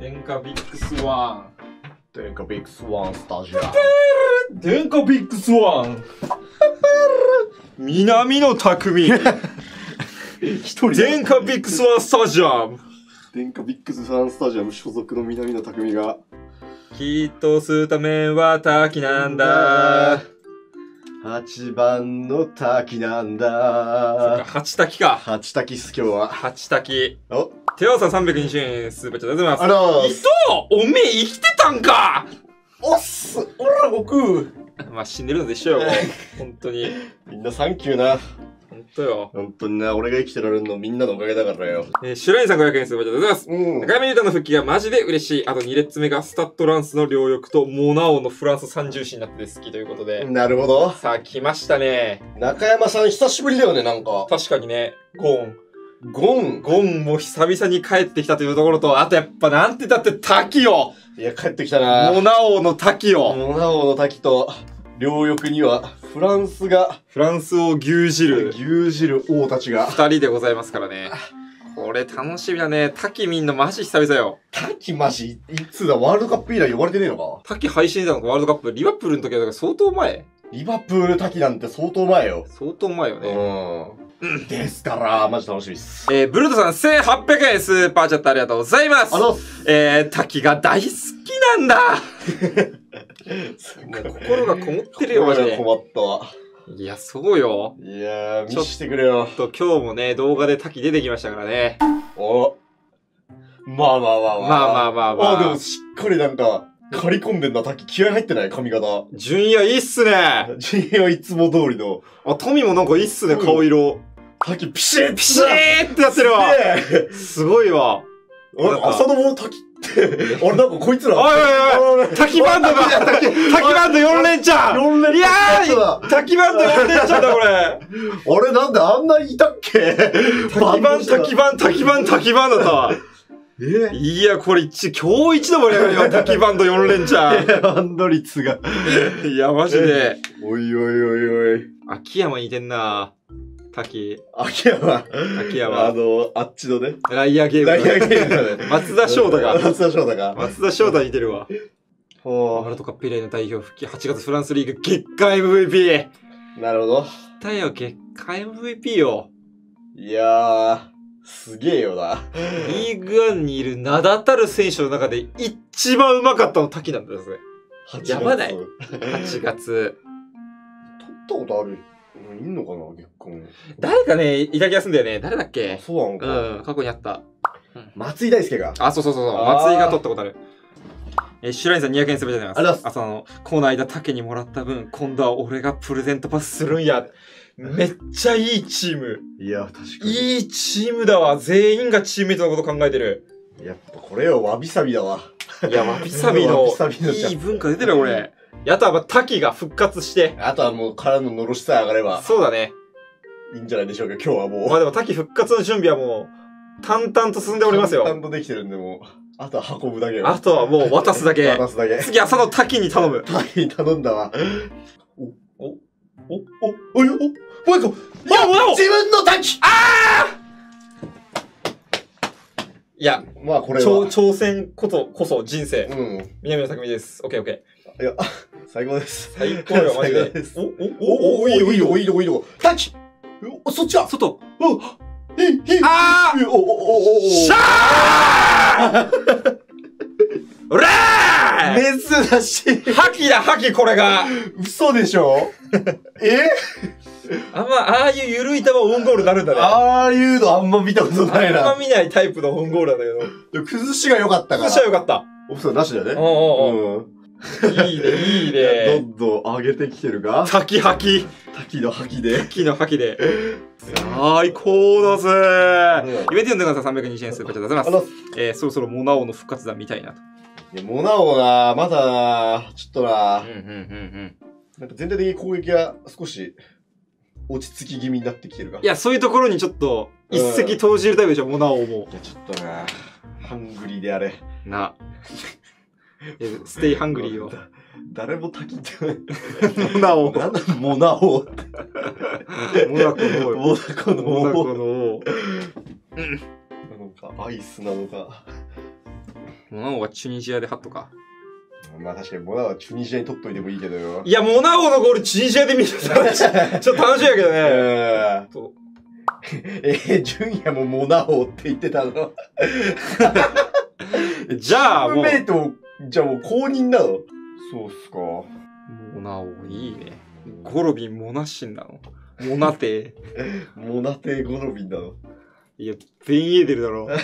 天下ビッグスワ天下ビッグスワンスタジアン。天下ビッグスワン。南の匠。一人天下ビッグスワンスタジアム。天下ビッグスワンスタジアム所属の南の匠がきっとスタメンは滝なんだ。8番の滝なんそっか、だ八滝か。八滝っす今日は八滝。お手尾さん320円スーパーチャットありがとうございあらます。伊藤おめえ生きてたんかおっすおら僕まあ死んでるのでしょうよ、もう本当に。みんなサンキューな本当よ。本当にな俺が生きてられるのみんなのおかげだからよえー、シュラインさん500円スーパーチャットありがとうございます。うん中山雄太の復帰がマジで嬉しい。あと2列目がスタッドランスの両翼とモナ王のフランス三銃士になって好きということで。なるほどさあ、来ましたね。中山さん久しぶりだよねなんか確かにね、ゴン。ゴンゴンも久々に帰ってきたというところと、あとやっぱなんて言ったって滝よいや帰ってきたな。モナオの滝よモナオの滝と両翼にはフランスがフランスを牛耳る。牛耳る王たちが。二人でございますからね。これ楽しみだね。滝見んのマジ久々よ。滝マジいつだ？ワールドカップ以来呼ばれてねえのか？滝配信したのかワールドカップ、リバプールの時はだから相当前。リバプール滝なんて相当前よ。相当前よね。うんですから、マジ楽しみです。えー、ブルートさん1800円スーパーチャットありがとうございます。あの、えー、滝が大好きなんだ 心がこもってるよ、マジで。困ったわ。いや、そうよ。いやー、見してくれよ。と今日もね、動画で滝出てきましたからね。おまあまあまあまあ。まあまあまあまあ。あ、でもしっかりなんか、刈り込んでんな滝。気合入ってない髪型。純也いいっすね。ジンはいつも通りの。あ、トミもなんかいいっすね、うん。顔色。滝ピシッピシーってやってるわ。ねすごいわ。えあれ朝のも滝って、あれなんかこいつら。おいおいおい滝バンドが 滝バンド4連チャン。4連いやだー滝バンド4連チャンだ、これ。あれなんであんないたっけ？滝バン、滝バン、滝バン、滝バンだったわ。え？いや、これ一、今日一の盛り上がりよ、滝バンド4連チャバンド率が。ン。いや、マジで。おいおいおいおい。秋山似てんな滝。秋山。秋山あの、あっちのね。ライアーゲームダイヤだ。ゲームだね。松田翔太が。松田翔太が。松田翔太似てるわ。ワールほドカップ以来の代表復帰、8月フランスリーグ月間 MVP。う。なるほど。だよ、月間 MVP よ。いやー、すげえよな。リーグワンにいる名だたる選手の中で一番うまかったの滝なんですね。やばない取8月。ったことある？いんのかな月間。誰かね、いた気がするんだよね。誰だっあけそうなのうか。ん、過去にあった。松井大輔が。あ、そうそうそうそう。松井が取ったことある。えー、シュラインさん200円すべてありがとうございます。あの、この間竹にもらった分、今度は俺がプレゼントパスするんや。めっちゃいいチーム。いや、確かに。いいチームだわ。全員がチームメイトのこと考えてる。やっぱこれよ、わびさびだわ。いや、わびさびのいい文化出てるよ、これ。あとはまあ、滝が復活して。あとはもう殻ののろしさえ上がればそうだね。いいんじゃないでしょうか、今日はもう。まあでも滝復活の準備はもう、淡々と進んでおりますよ。淡々とできてるんで、もう。あとは運ぶだけよ。あとはもう渡すだけ。渡すだけ。次朝の滝に頼む。大変頼んだわ。お、お、お、お、お、もう一個自分の滝いや、まあこれ挑は。挑戦ことこそ人生。うん。南野匠です。オッケーオッケいや、最高です。ー。最高よ、マジでお、お、お、お、いいよ、いいよ、いいよ、いいよ。滝お、そっちだ外。お、いい、いい。あお、お、お、お、お。しゃーおらー珍しい。覇気だ、覇気、これが。嘘でしょ？え？あんま、ああいう緩い球オウンゴールになるんだね。ああいうのあんま見たことないあんまな。見ないタイプのオウンゴールなんだけど。崩しが良かったから。そしたらよかった。オフサイドなしだよね。おうおうん。いいね、いいどね。んどん上げてきてるが、滝覇気。滝の吐きで。滝の覇気で。最高だぜー。イベント読んでください、320円スーパーチャットありがとうございます。えー、そろそろモナオの復活弾見たいなと。いや、モナ王な、まだな、ちょっとな、うん、うん、うん。なんか全体的に攻撃が少し落ち着き気味になってきてるが。いや、そういうところにちょっと、一石投じるタイプでしょ、モナ王も。いや、ちょっとな、ハングリーであれ。な。え Stay hungry よ。だ 誰も滝って、モナ王。モナ王。モナコの王よ。モナコのモナコ王の王。なのか、アイスなのか。モナオはチュニジアでハットか。まあ確かにモナオはチュニジアに取っといてもいいけどよ。いや、モナオのゴールチュニジアで見ると ちょっと楽しいやけどね。えとー、純也もモナオって言ってたの？じゃあ、もう、メイト、じゃあもう公認なの？そうっすか。モナオいいね。ゴロビンモナシンなの。モナテ モナテゴロビンなの？いや、ベンイエーデルだろ。ベ